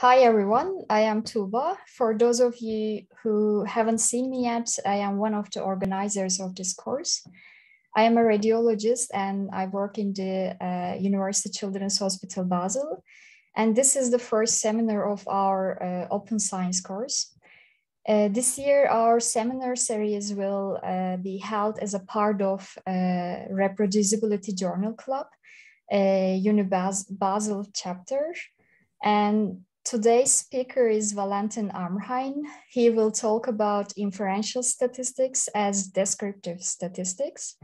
Hi everyone, I am Tuba. For those of you who haven't seen me yet, I am one of the organizers of this course. I am a radiologist and I work in the uh, University Children's Hospital Basel. And this is the first seminar of our uh, Open Science course. Uh, this year, our seminar series will uh, be held as a part of uh, ReproducibiliTea Journal Club, a Unibas Basel chapter. And today's speaker is Valentin Amrhein. He will talk about inferential statistics as descriptive statistics.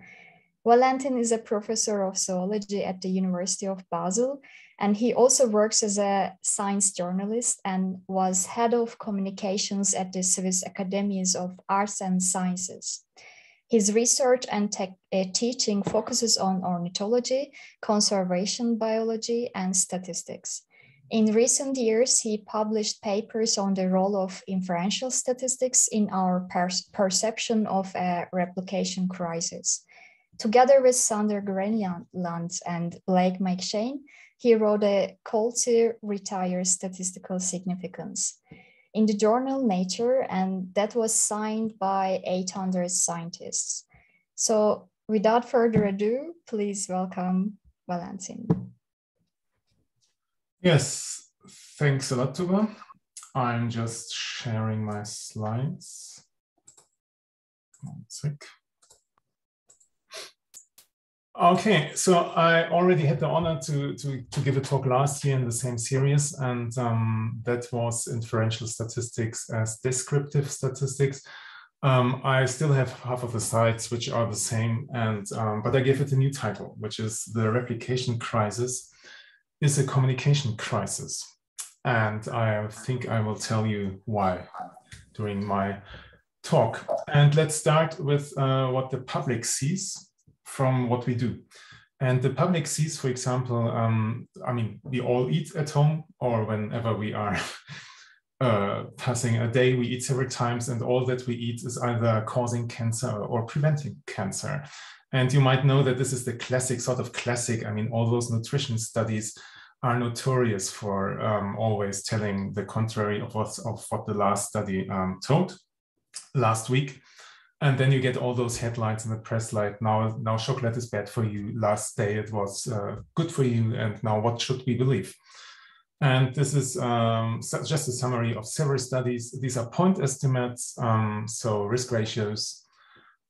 Valentin is a professor of zoology at the University of Basel, and he also works as a science journalist and was head of communications at the Swiss Academies of Arts and Sciences. His research and uh, teaching focuses on ornithology, conservation biology, and statistics. In recent years, he published papers on the role of inferential statistics in our per perception of a replication crisis. Together with Sander Greenland and Blake McShane, he wrote a call to retire statistical significance in the journal Nature, and that was signed by 800 scientists. So without further ado, please welcome Valentin. Yes, thanks a lot, Tuba. I'm just sharing my slides. One sec. Okay, so I already had the honor to, to, to, give a talk last year in the same series, and um, that was inferential statistics as descriptive statistics. Um, I still have half of the slides which are the same, and um, but I gave it a new title, which is the replication crisis is a communication crisis, and I think I will tell you why during my talk. And let's start with uh, what the public sees from what we do. And the public sees, for example, um, I mean, we all eat at home or whenever we are uh, passing a day, we eat several times, and all that we eat is either causing cancer or preventing cancer. And you might know that this is the classic, sort of classic. I mean, all those nutrition studies are notorious for um, always telling the contrary of what, of what the last study um, told last week and then you get all those headlines in the press like now now chocolate is bad for you last day it was uh, good for you and now what should we believe and this is um, just a summary of several studies. These are point estimates um, so risk ratios.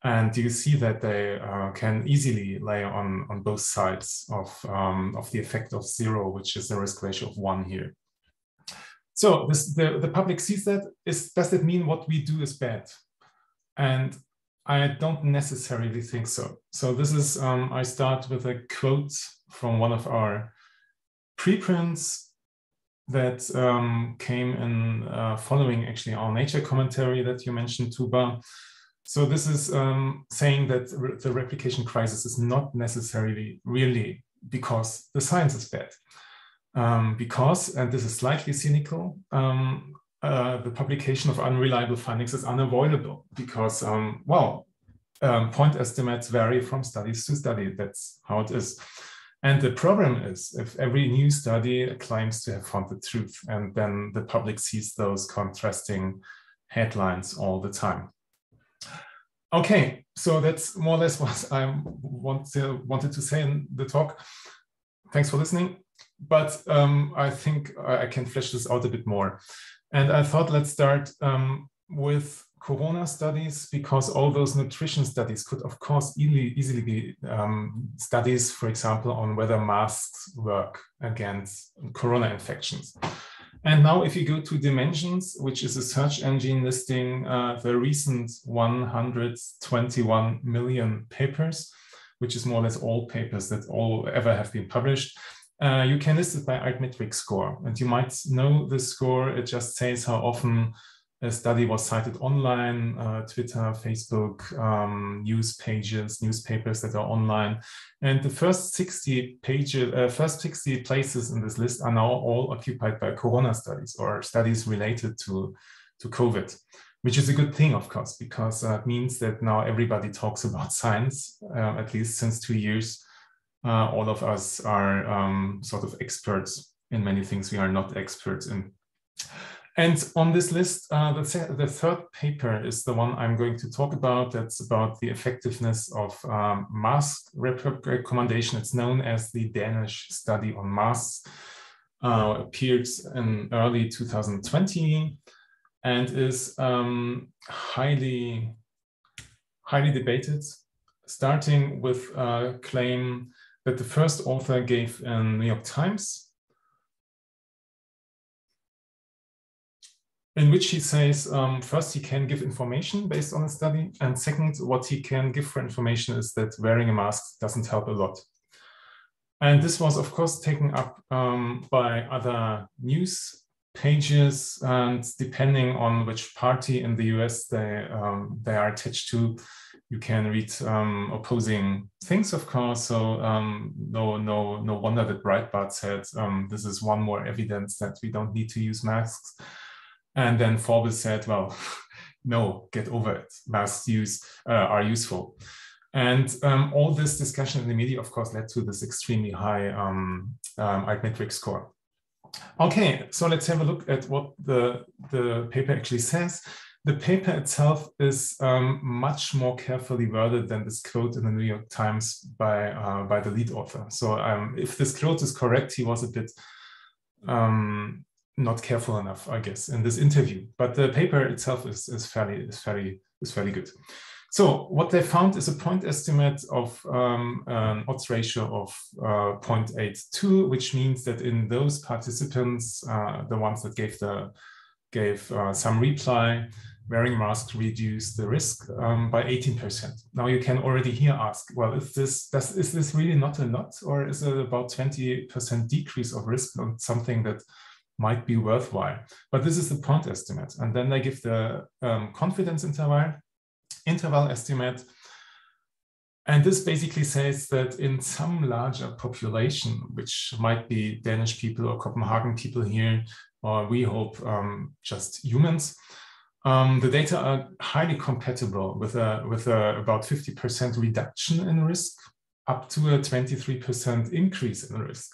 And you see that they uh, can easily lay on on both sides of um, of the effect of zero which is the risk ratio of one here. So this, the, the public sees that. Is does it mean what we do is bad? And I don't necessarily think so. So this is, um, I start with a quote from one of our preprints that um, came in uh, following actually our nature commentary that you mentioned, Tuba. So this is um, saying that re the replication crisis is not necessarily really because the science is bad. Um, because, and this is slightly cynical, um, uh, the publication of unreliable findings is unavoidable because, um, well, um, point estimates vary from studies to study. That's how it is. And the problem is if every new study claims to have found the truth, and then the public sees those contrasting headlines all the time. Okay, so that's more or less what I want to, wanted to say in the talk. Thanks for listening. But um, I think I can flesh this out a bit more. And I thought let's start um, with corona studies because all those nutrition studies could of course easily, easily be um, studies, for example, on whether masks work against corona infections. And now if you go to Dimensions, which is a search engine listing uh, the recent 121 million papers, which is more or less all papers that all ever have been published, uh, you can list it by Altmetric score. And you might know the score. It just says how often a study was cited online, uh, Twitter, Facebook, um, news pages, newspapers that are online. And the first 60 pages, uh, first 60 places in this list are now all occupied by Corona studies or studies related to, to COVID, which is a good thing, of course, because uh, it means that now everybody talks about science, uh, at least since two years uh, all of us are um, sort of experts in many things we are not experts in And on this list, uh, the, the, third paper is the one I'm going to talk about. That's about the effectiveness of um, mask recommendation. It's known as the Danish study on masks. Uh, appeared in early 2020 and is um, highly, highly debated, starting with a claim that the first author gave in New York Times in which he says um, first he can give information based on a study and second what he can give for information is that wearing a mask doesn't help a lot. And this was of course taken up um, by other news pages and depending on which party in the us they um, they are attached to you can read um, opposing things of course. So um, no no no wonder that breitbart said um, this is one more evidence that we don't need to use masks and then Forbes said, well, no, get over it. Masks use, uh, are useful. And um, all this discussion in the media, of course, led to this extremely high um, um, Altmetric score. Okay, so let's have a look at what the, the paper actually says. The paper itself is um, much more carefully worded than this quote in the New York Times by, uh, by the lead author. So um, if this quote is correct, he was a bit um, not careful enough, I guess, in this interview. But the paper itself is, is fairly is fairly is fairly good. So what they found is a point estimate of um, an odds ratio of uh, 0.82, which means that in those participants, uh, the ones that gave the gave uh, some reply, wearing masks reduced the risk um, by 18%. Now you can already here ask, well, is this does, is this really not a lot, or is it about 20% decrease of risk on something that might be worthwhile. But this is the point estimate. And then they give the um, confidence interval, interval estimate. And this basically says that in some larger population, which might be Danish people or Copenhagen people here, or we hope um, just humans, um, the data are highly compatible with a, with a about 50% reduction in risk up to a 23% increase in risk.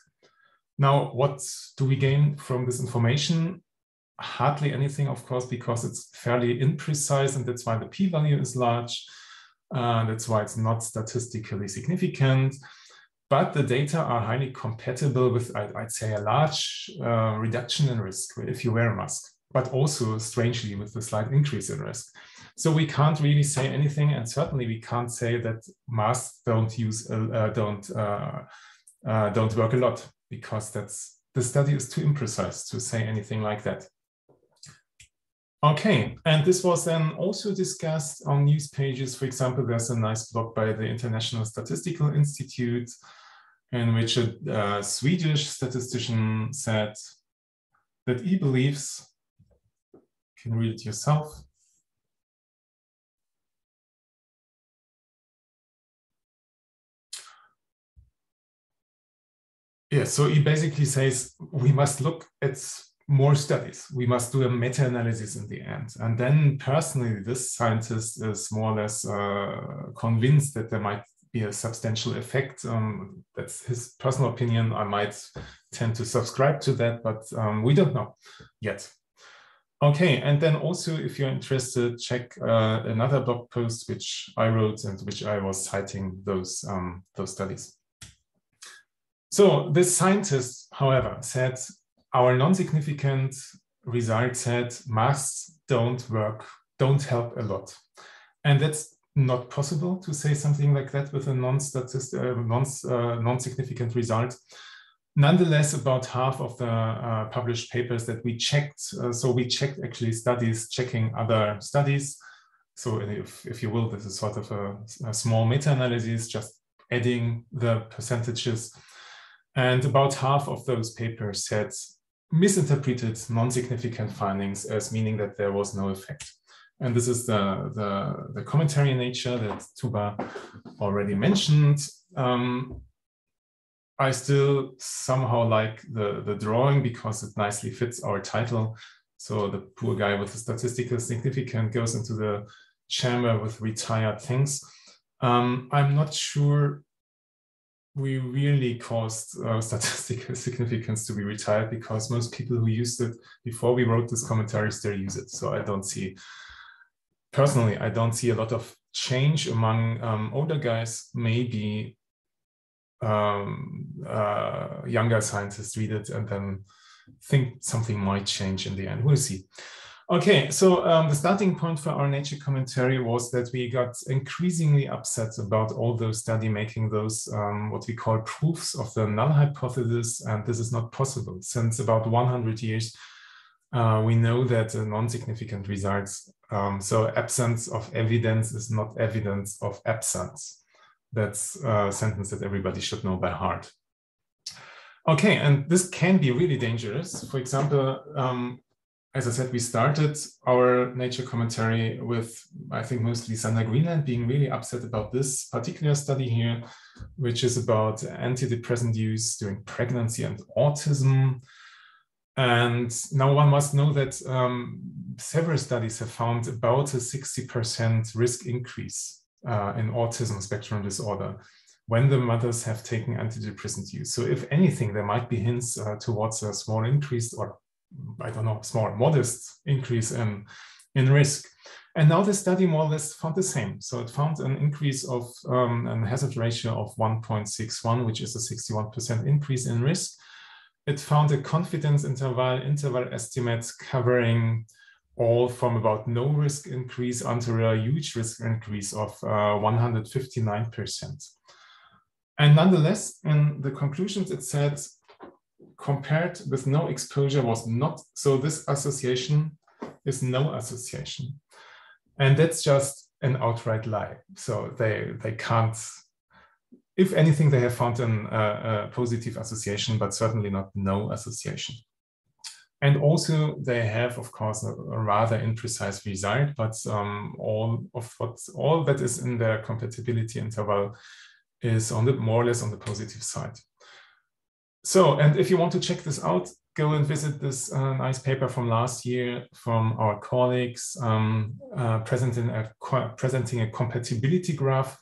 Now, what do we gain from this information? Hardly anything, of course, because it's fairly imprecise, and that's why the p-value is large. Uh, that's why it's not statistically significant. But the data are highly compatible with, I'd, I'd say, a large uh, reduction in risk if you wear a mask, but also strangely with a slight increase in risk. So we can't really say anything, and certainly we can't say that masks don't use, uh, don't uh, uh, don't work a lot because that's the study is too imprecise to say anything like that. Okay, and this was then also discussed on news pages. For example, there's a nice blog by the International Statistical Institute in which a uh, Swedish statistician said that he believes, can read it yourself, Yeah, so he basically says we must look at more studies. We must do a meta-analysis in the end. And then personally, this scientist is more or less uh, convinced that there might be a substantial effect. Um, that's his personal opinion. I might tend to subscribe to that, but um, we don't know yet. Okay, and then also if you're interested, check uh, another blog post which I wrote and which I was citing those, um, those studies. So this scientist, however, said our non-significant result said masks don't work, don't help a lot. And that's not possible to say something like that with a non-statistic, uh, non, uh, non-significant result. Nonetheless, about half of the uh, published papers that we checked, uh, so we checked actually studies checking other studies. So if, if you will, this is sort of a, a small meta-analysis, just adding the percentages and about half of those papers had misinterpreted non-significant findings as meaning that there was no effect. And this is the, the, the commentary nature that Tuba already mentioned. Um, I still somehow like the, the drawing because it nicely fits our title. So the poor guy with the statistical significance goes into the chamber with retired things. Um, I'm not sure we really caused uh, statistical significance to be retired because most people who used it before we wrote this commentary still use it. So I don't see, personally, I don't see a lot of change among um, older guys. Maybe um, uh, younger scientists read it and then think something might change in the end. We'll see. Okay, so um, the starting point for our nature commentary was that we got increasingly upset about all those study making those um, what we call proofs of the null hypothesis, and this is not possible. Since about 100 years, uh, we know that uh, non-significant results, um, so absence of evidence is not evidence of absence. That's a sentence that everybody should know by heart. Okay, and this can be really dangerous. For example, um, as I said, we started our nature commentary with, I think, mostly Sander Greenland being really upset about this particular study here, which is about antidepressant use during pregnancy and autism. And now one must know that um, several studies have found about a 60% risk increase uh, in autism spectrum disorder when the mothers have taken antidepressant use. So if anything, there might be hints uh, towards a small increase or I don't know, small, modest increase in, in risk. And now the study more or less found the same. So it found an increase of um, a hazard ratio of 1.61, which is a 61% increase in risk. It found a confidence interval, interval estimates covering all from about no risk increase until a huge risk increase of uh, 159%. And nonetheless, in the conclusions, it said compared with no exposure was not. So this association is no association. And that's just an outright lie. So they, they can't, if anything, they have found an, uh, a positive association, but certainly not no association. And also they have, of course, a, rather imprecise result, but um, all of what all that is in their compatibility interval is on the more or less on the positive side. So, and if you want to check this out, go and visit this uh, nice paper from last year from our colleagues um, uh, presenting, a, presenting a compatibility graph.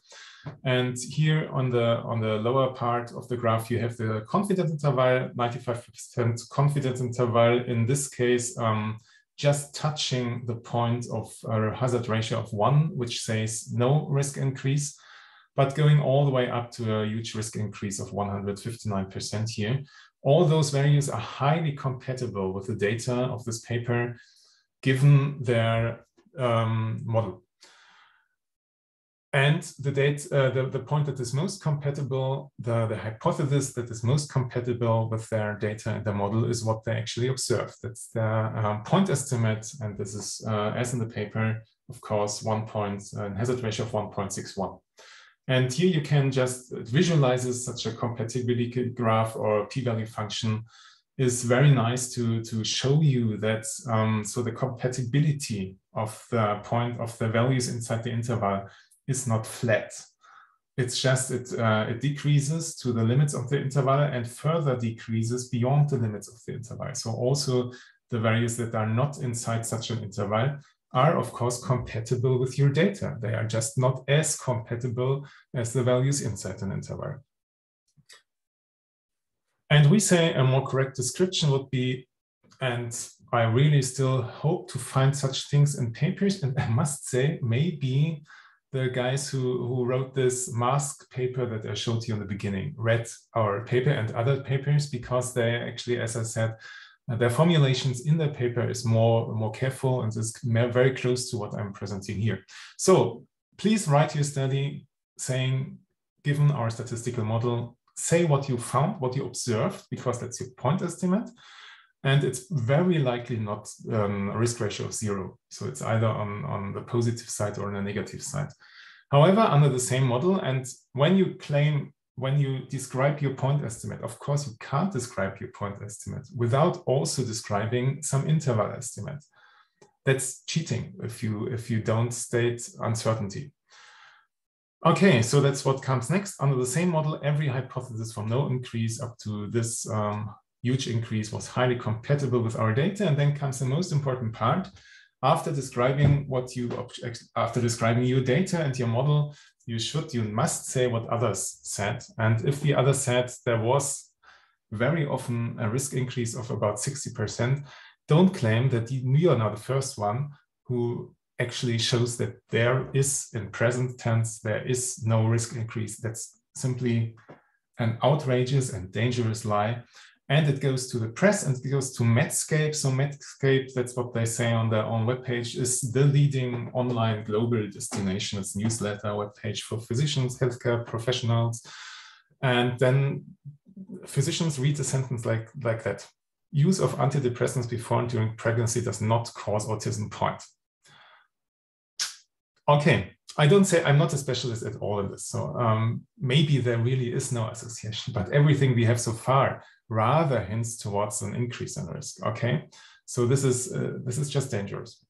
And here on the, on the lower part of the graph, you have the confidence interval, 95% confidence interval. In this case, um, just touching the point of a hazard ratio of one, which says no risk increase but going all the way up to a huge risk increase of 159% here. All those values are highly compatible with the data of this paper, given their um, model. And the date, uh, the, the point that is most compatible, the, the hypothesis that is most compatible with their data and their model is what they actually observed. That's the um, point estimate, and this is, uh, as in the paper, of course, one point, uh, hazard ratio of 1.61. And here you can just visualize such a compatibility graph or p-value function is very nice to, to show you that um, so the compatibility of the point of the values inside the interval is not flat. It's just it, uh, it decreases to the limits of the interval and further decreases beyond the limits of the interval. So also the values that are not inside such an interval are of course compatible with your data. They are just not as compatible as the values inside an interval. And we say a more correct description would be, and I really still hope to find such things in papers. And I must say, maybe the guys who, who wrote this mask paper that I showed you in the beginning read our paper and other papers because they actually, as I said, their formulations in their paper is more, more careful and is very close to what I'm presenting here. So please write your study saying, given our statistical model, say what you found, what you observed, because that's your point estimate. And it's very likely not um, a risk ratio of zero. So it's either on, on the positive side or on the negative side. However, under the same model, and when you claim when you describe your point estimate, of course, you can't describe your point estimate without also describing some interval estimate. That's cheating if you if you don't state uncertainty. Okay, so that's what comes next. Under the same model, every hypothesis from no increase up to this um, huge increase was highly compatible with our data. And then comes the most important part. After describing what you after describing your data and your model, you should, you must say what others said. And if the other said there was very often a risk increase of about 60%, don't claim that you are now the first one who actually shows that there is in present tense, there is no risk increase. That's simply an outrageous and dangerous lie. And it goes to the press and it goes to Medscape. So Medscape, that's what they say on their own webpage, is the leading online global destination. It's newsletter webpage for physicians, healthcare professionals. And then physicians read a sentence like, like that. Use of antidepressants before and during pregnancy does not cause autism point. Okay, I don't say I'm not a specialist at all in this. So um, maybe there really is no association, but everything we have so far rather hints towards an increase in risk. Okay, so this is uh, this is just dangerous.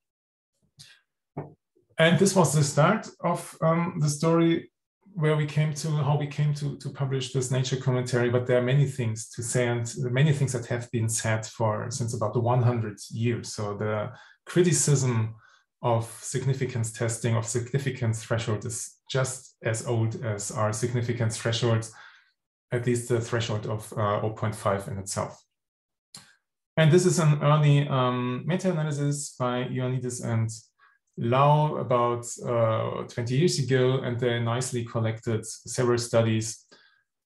And this was the start of um, the story where we came to how we came to, to publish this nature commentary but there are many things to say and many things that have been said for since about the 100 years so the criticism of significance testing of significance threshold is just as old as our significance thresholds, at least the threshold of uh, 0.5 in itself. And this is an early um, meta-analysis by Ioannidis and Lau about uh, 20 years ago, and they nicely collected several studies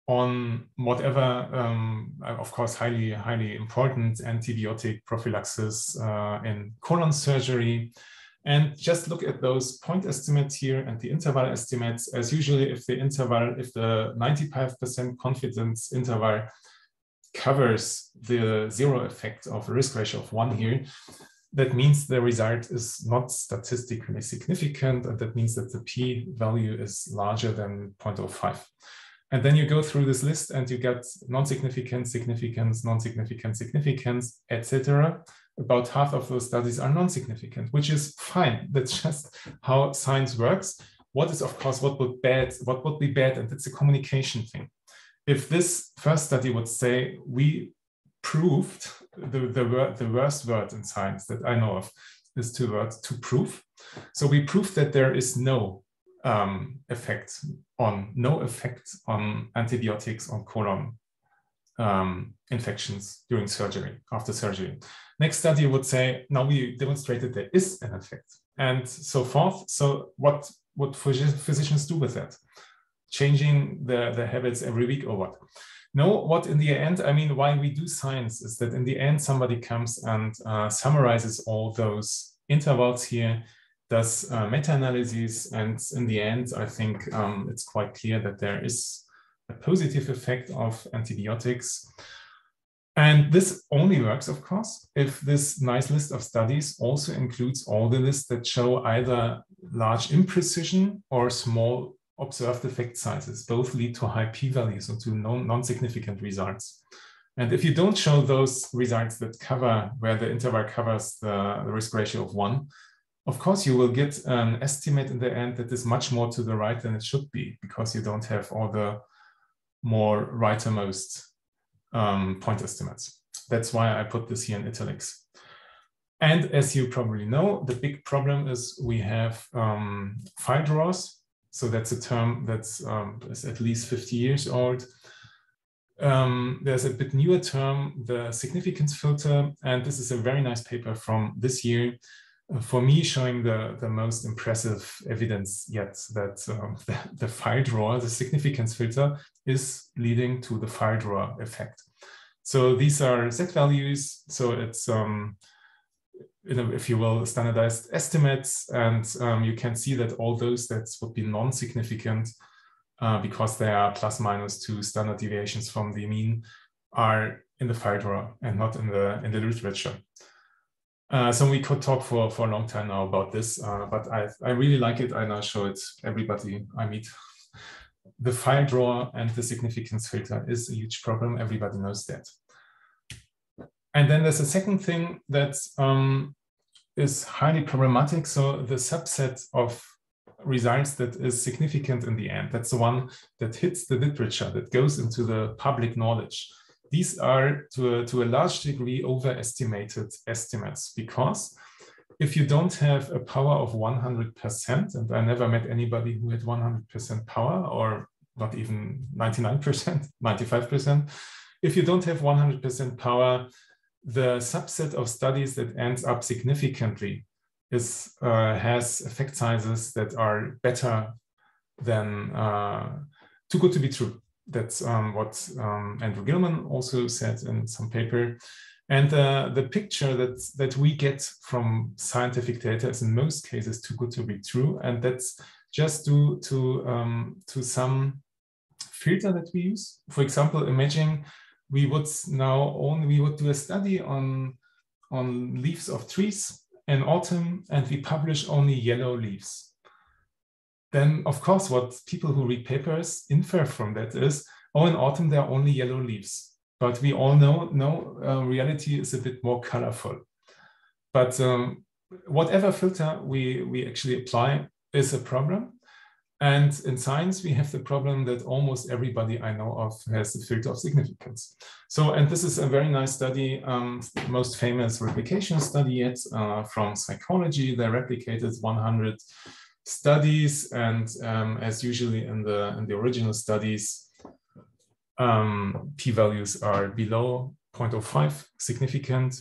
on whatever, um, of course, highly, highly important antibiotic prophylaxis uh, in colon surgery, and just look at those point estimates here and the interval estimates. As usually, if the interval, if the 95% confidence interval covers the zero effect of a risk ratio of one here, that means the result is not statistically significant. And that means that the p value is larger than 0.05. And then you go through this list and you get non-significant, significance, non-significant, significance, etc about half of those studies are non-significant, which is fine. That's just how science works. What is, of course, what would bad, what would be bad, and it's a communication thing. If this first study would say we proved the, the, the worst word in science that I know of is two words to prove. So we proved that there is no um, effect on no effect on antibiotics on colon um, infections during surgery, after surgery. Next study would say, now we demonstrated there is an effect and so forth. So what would physicians do with that? Changing the, the habits every week or what? No, what in the end, I mean, why we do science is that in the end, somebody comes and uh, summarizes all those intervals here, does uh, meta-analyses, and in the end, I think um, it's quite clear that there is a positive effect of antibiotics. And this only works, of course, if this nice list of studies also includes all the lists that show either large imprecision or small observed effect sizes. Both lead to high p-values or to non-significant results. And if you don't show those results that cover where the interval covers the, the risk ratio of one, of course, you will get an estimate in the end that is much more to the right than it should be because you don't have all the more rightmost um, point estimates. That's why I put this here in italics. And as you probably know, the big problem is we have um, file drawers. So that's a term that's um, at least 50 years old. Um, there's a bit newer term, the significance filter, and this is a very nice paper from this year for me showing the, the most impressive evidence yet that um, the, the, file drawer, the significance filter, is leading to the file drawer effect. So these are Z values. So it's, um, you know, if you will, standardized estimates. And um, you can see that all those that would be non-significant uh, because they are plus minus two standard deviations from the mean are in the file drawer and not in the, in the literature. Uh, so we could talk for, for a long time now about this, uh, but I, I really like it. and I now show it everybody I meet. The file drawer and the significance filter is a huge problem. Everybody knows that. And then there's a second thing that um, is highly problematic. So the subset of results that is significant in the end, that's the one that hits the literature, that goes into the public knowledge these are to a, to a large degree overestimated estimates because if you don't have a power of 100%, and I never met anybody who had 100% power or not even 99%, 95%, if you don't have 100% power, the subset of studies that ends up significantly is uh, has effect sizes that are better than uh, too good to be true. That's um, what um, Andrew Gelman also said in some paper. And uh, the picture that, that we get from scientific data is in most cases too good to be true. And that's just due to, um, to some filter that we use. For example, imagine we would now only, we would do a study on, on leaves of trees in autumn and we publish only yellow leaves. Then of course, what people who read papers infer from that is, oh, in autumn, there are only yellow leaves but we all know no uh, reality is a bit more colorful. But um, whatever filter we, we actually apply is a problem. And in science, we have the problem that almost everybody I know of has a filter of significance. So, and this is a very nice study, um, most famous replication study yet uh, from psychology. They replicated 100 studies, and um, as usually in the in the original studies, um, p-values are below 0.05 significant.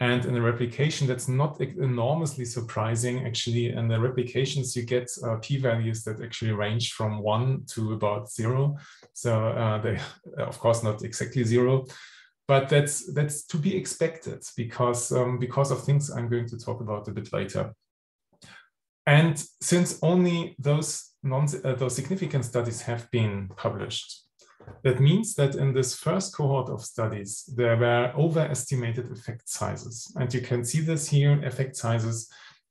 And in the replication, that's not enormously surprising. Actually, in the replications, you get uh, p-values that actually range from one to about zero. So uh, they, of course, not exactly zero, but that's that's to be expected because um, because of things I'm going to talk about a bit later. And since only those non uh, those significant studies have been published, that means that in this first cohort of studies, there were overestimated effect sizes. And you can see this here, effect sizes.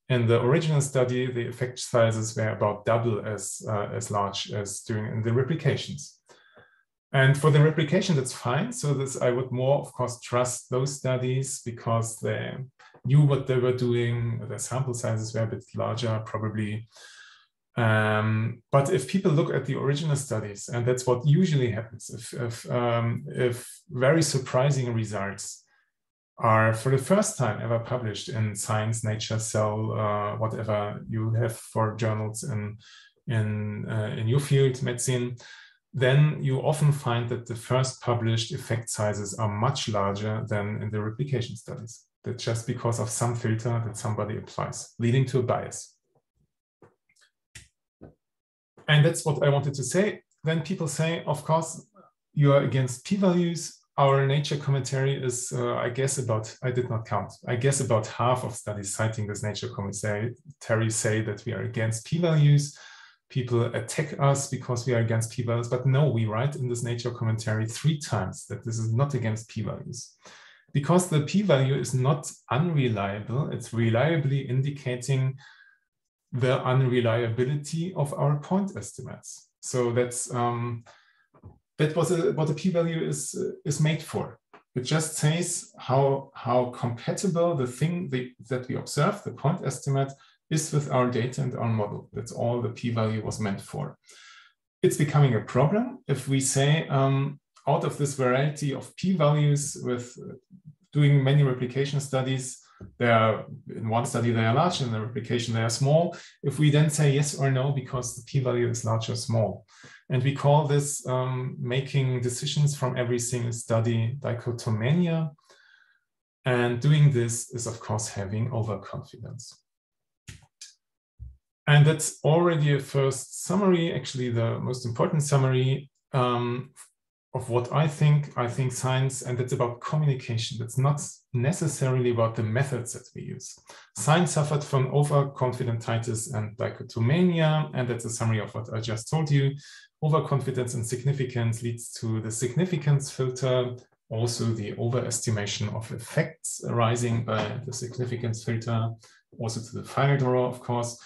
In the original study, the effect sizes were about double as, uh, as large as during the replications. And for the replication, that's fine. So this, I would more, of course, trust those studies because they knew what they were doing. The sample sizes were a bit larger, probably um, but if people look at the original studies, and that's what usually happens, if, if, um, if very surprising results are for the first time ever published in Science, Nature, Cell, uh, whatever you have for journals in, in, uh, in your field, medicine, then you often find that the first published effect sizes are much larger than in the replication studies. That's just because of some filter that somebody applies, leading to a bias. And that's what I wanted to say. Then people say, of course, you are against p-values. Our nature commentary is, uh, I guess, about, I did not count, I guess about half of studies citing this nature commentary say that we are against p-values. People attack us because we are against p-values, but no, we write in this nature commentary three times that this is not against p-values because the p-value is not unreliable, it's reliably indicating the unreliability of our point estimates. So that's um, that was a, what the p-value is is made for. It just says how how compatible the thing the, that we observe, the point estimate, is with our data and our model. That's all the p-value was meant for. It's becoming a problem if we say um, out of this variety of p-values with doing many replication studies, they are in one study they are large, in the replication they are small. If we then say yes or no because the p-value is large or small, and we call this um, making decisions from every single study dichotomania. And doing this is of course having overconfidence. And that's already a first summary, actually the most important summary um, of what I think. I think science, and it's about communication. It's not necessarily about the methods that we use. Science suffered from overconfidentitis and dichotomania, and that's a summary of what I just told you. Overconfidence and significance leads to the significance filter, also the overestimation of effects arising by the significance filter, also to the file drawer, of course.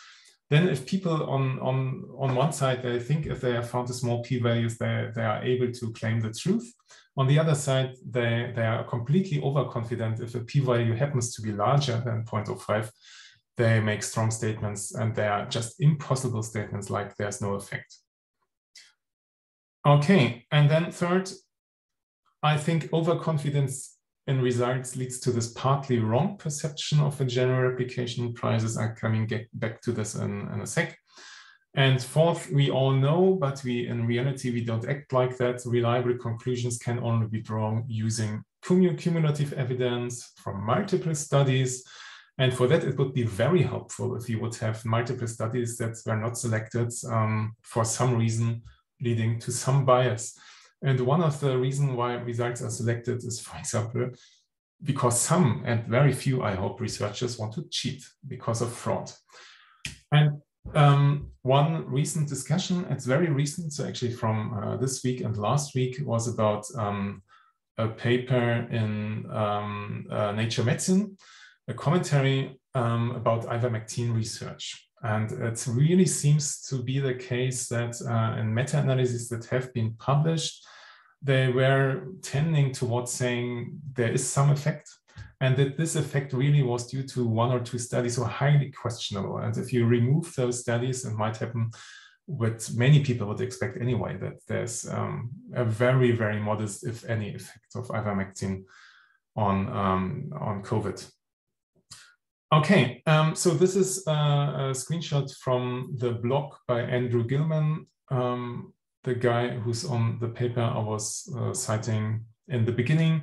Then if people on, on, on one side, they think if they have found the small p-values, they, they are able to claim the truth. On the other side, they, they are completely overconfident. If a p-value happens to be larger than 0.05, they make strong statements and they are just impossible statements like there's no effect. Okay, and then third, I think overconfidence in results leads to this partly wrong perception of a general replication crisis. I'm coming get back to this in, in a sec. And fourth, we all know, but we in reality, we don't act like that. Reliable conclusions can only be drawn using cumulative evidence from multiple studies. And for that, it would be very helpful if you would have multiple studies that were not selected um, for some reason, leading to some bias. And one of the reasons why results are selected is, for example, because some and very few, I hope, researchers want to cheat because of fraud. And um, one recent discussion, it's very recent, so actually from uh, this week and last week, was about um, a paper in um, uh, Nature Medicine, a commentary um, about ivermectin research. And it really seems to be the case that uh, in meta-analyses that have been published, they were tending towards saying there is some effect and that this effect really was due to one or two studies were highly questionable. And if you remove those studies, it might happen what many people would expect anyway, that there's um, a very, very modest, if any, effect of ivermectin on, um, on COVID. Okay, um, so this is a, a, screenshot from the blog by Andrew Gelman, um, the guy who's on the paper I was uh, citing in the beginning.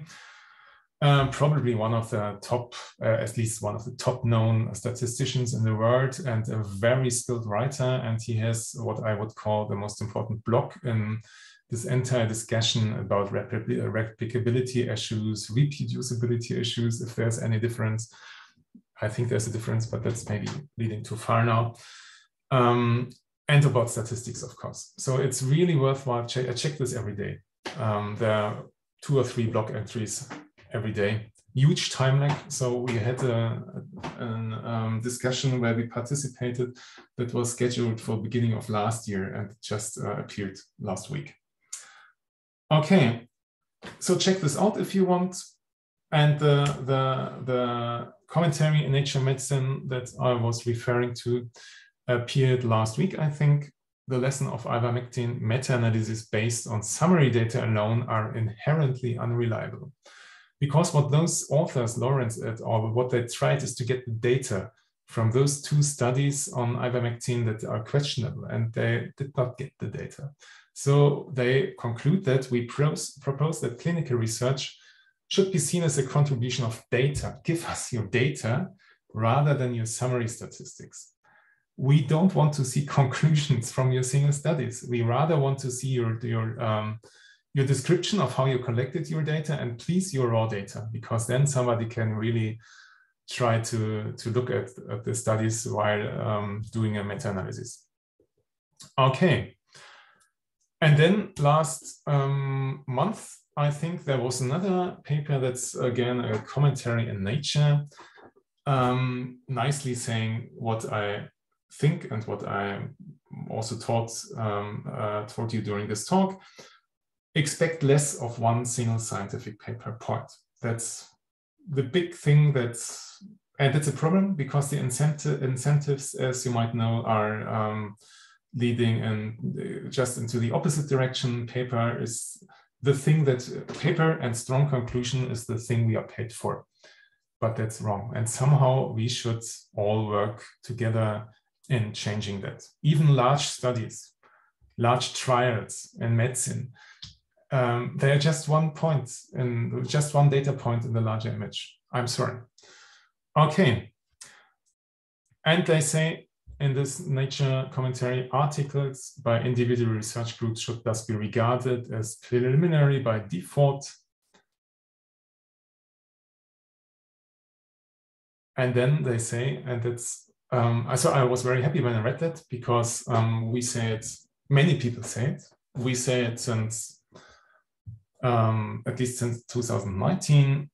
Um, probably one of the top, uh, at least one of the top known statisticians in the world and a very skilled writer. And he has what I would call the most important block in this entire discussion about replicability issues, reproducibility issues, if there's any difference. I think there's a difference, but that's maybe leading too far now. Um, and about statistics, of course. So it's really worthwhile. I check this every day. Um, there are two or three blog entries every day. Huge time lag. So we had a, a um, discussion where we participated that was scheduled for beginning of last year and just uh, appeared last week. Okay, so check this out if you want. And the, the, the commentary in Nature Medicine that I was referring to appeared last week, I think. The lesson of ivermectin meta-analysis based on summary data alone are inherently unreliable because what those authors, Lawrence et al., what they tried is to get the data from those two studies on ivermectin that are questionable, and they did not get the data. So they conclude that we propose that clinical research should be seen as a contribution of data. Give us your data rather than your summary statistics. We don't want to see conclusions from your single studies. We rather want to see your, your um, your description of how you collected your data and please your raw data, because then somebody can really try to, to look at, at the studies while um, doing a meta-analysis. Okay. And then last um, month, I think there was another paper that's again a commentary in Nature, um, nicely saying what I think and what I also taught, um, uh, taught you during this talk, expect less of one single scientific paper point. That's the big thing that's, and it's a problem because the incentive, incentives, as you might know, are um, leading and just into the opposite direction. Paper is the thing that paper and strong conclusion is the thing we are paid for. But that's wrong. And somehow we should all work together in changing that. Even large studies, large trials in medicine um, they are just one point in just one data point in the larger image. I'm sorry. Okay. And they say in this Nature commentary, articles by individual research groups should thus be regarded as preliminary by default. And then they say, and it's, um, so I was very happy when I read that because um, we say it, many people say it. We say it since um, at least since 2019.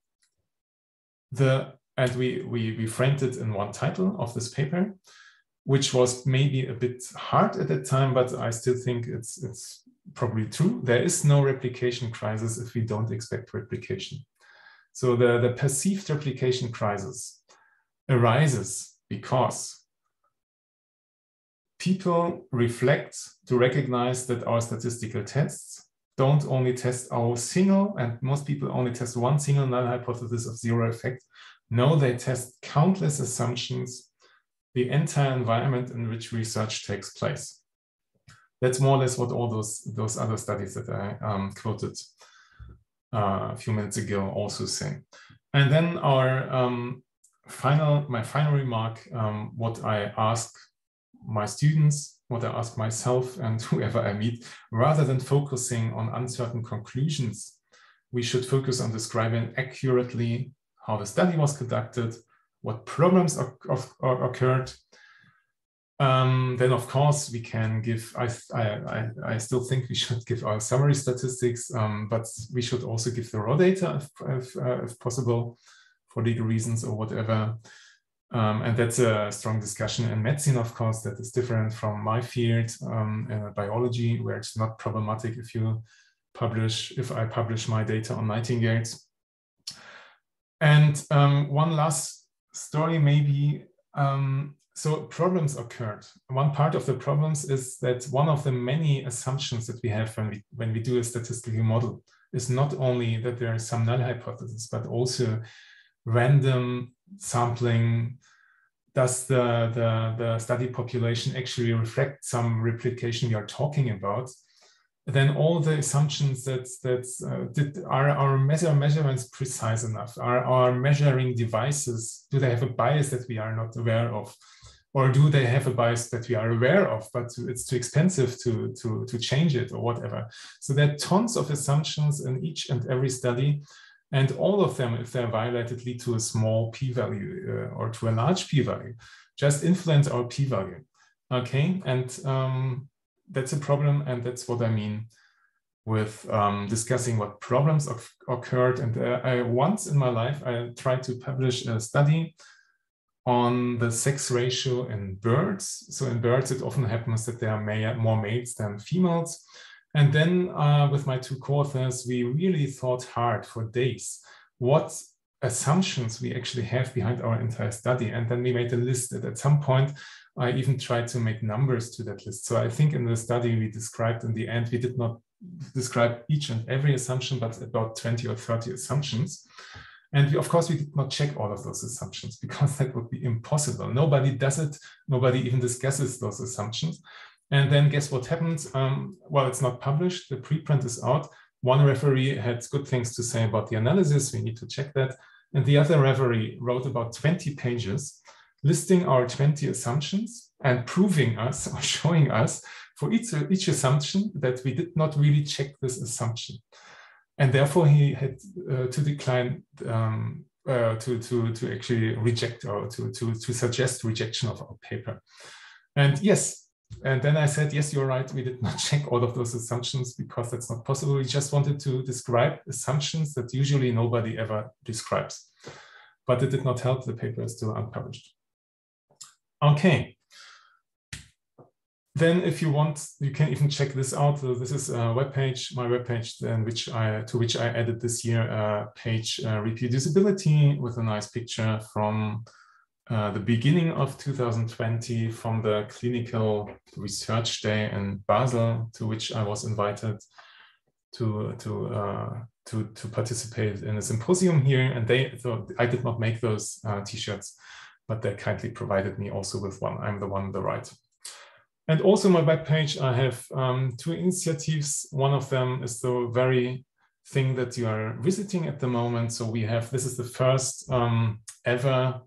The and we, we we framed it in one title of this paper, which was maybe a bit hard at that time, but I still think it's it's probably true. There is no replication crisis if we don't expect replication. So the, the perceived replication crisis arises because people reflect to recognize that our statistical tests don't only test our single, and most people only test one single null hypothesis of zero effect. No, they test countless assumptions, the entire environment in which research takes place. That's more or less what all those, those other studies that I um, quoted uh, a few minutes ago also say. And then our um, final, my final remark, um, what I ask my students, what I ask myself and whoever I meet, rather than focusing on uncertain conclusions, we should focus on describing accurately how the study was conducted, what problems occurred. Um, then, of course, we can give, I, I, I, still think we should give our summary statistics, um, but we should also give the raw data if, if, uh, if possible for legal reasons or whatever. Um, and that's a strong discussion in medicine, of course, that is different from my field, um, biology, where it's not problematic if you publish, if I publish my data on nightingales. And um, one last story, maybe. Um, so problems occurred. One part of the problems is that one of the many assumptions that we have when we when we do a statistical model is not only that there is some null hypothesis, but also random sampling does the, the, the study population actually reflect some replication we are talking about then all the assumptions that that uh, did, are our measure measurements precise enough are our measuring devices do they have a bias that we are not aware of or do they have a bias that we are aware of but it's too expensive to to to change it or whatever so there are tons of assumptions in each and every study and all of them, if they're violated, lead to a small p-value uh, or to a large p-value. Just influence our p-value. Okay, and um, that's a problem, and that's what I mean with um, discussing what problems occurred. And uh, I, once in my life, I tried to publish a study on the sex ratio in birds. So in birds, it often happens that there are more males than females. And then uh, with my two co-authors, we really thought hard for days what assumptions we actually have behind our entire study. And then we made a list that at some point, I even tried to make numbers to that list. So I think in the study we described in the end, we did not describe each and every assumption, but about 20 or 30 assumptions. And we, of course, we did not check all of those assumptions because that would be impossible. Nobody does it. Nobody even discusses those assumptions. And then guess what happened? Um, well, it's not published. The preprint is out. One referee had good things to say about the analysis. We need to check that. And the other referee wrote about 20 pages listing our 20 assumptions and proving us or showing us for each, each assumption that we did not really check this assumption. And therefore, he had uh, to decline um, uh, to, to, to actually reject or to, to, to suggest rejection of our paper. And yes, and then I said, yes, you're right. We did not check all of those assumptions because that's not possible. We just wanted to describe assumptions that usually nobody ever describes. But it did not help. The paper is still unpublished. Okay. Then if you want, you can even check this out. So this is a webpage, my webpage, then which I, to which I added this year a page uh, reproducibility with a nice picture from uh, the beginning of 2020 from the clinical research day in Basel, to which I was invited to to uh, to to participate in a symposium here. And they so I did not make those uh, t-shirts, but they kindly provided me also with one. I'm the one on the right. And also my webpage, I have um, two initiatives. One of them is the very thing that you are visiting at the moment. So we have, this is the first um, ever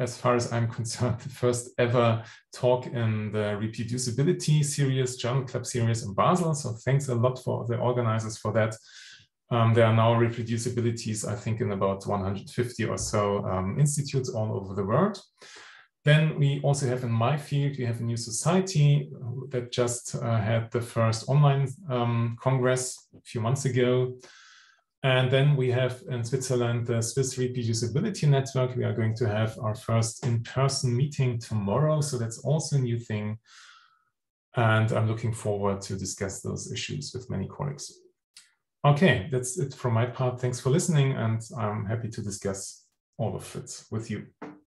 as far as I'm concerned, the first ever talk in the ReproducibiliTea series, Journal Club series in Basel. So thanks a lot for the organizers for that. Um, there are now ReproducibiliTeas, I think, in about 150 or so um, institutes all over the world. Then we also have in my field, we have a new society that just uh, had the first online um, congress a few months ago. And then we have in Switzerland the Swiss Reproducibility Network. We are going to have our first in-person meeting tomorrow. So that's also a new thing. And I'm looking forward to discuss those issues with many colleagues. Okay, that's it from my part. Thanks for listening. And I'm happy to discuss all of it with you.